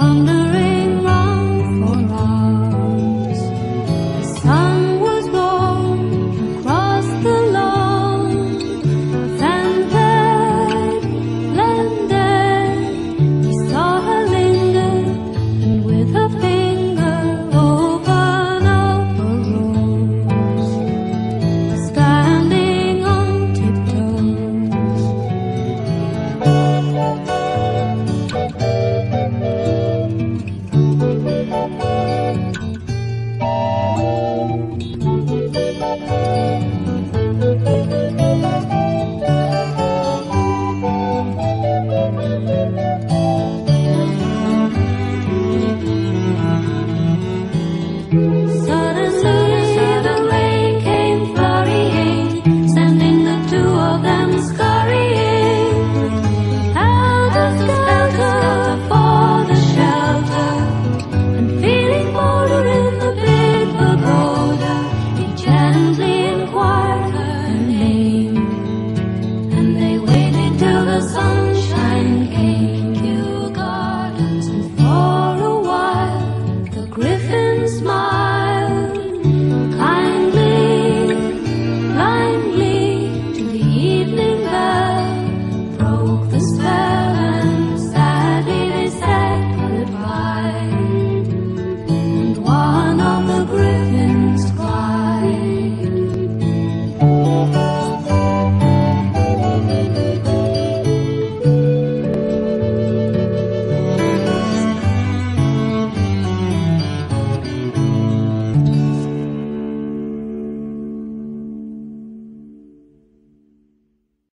wondering So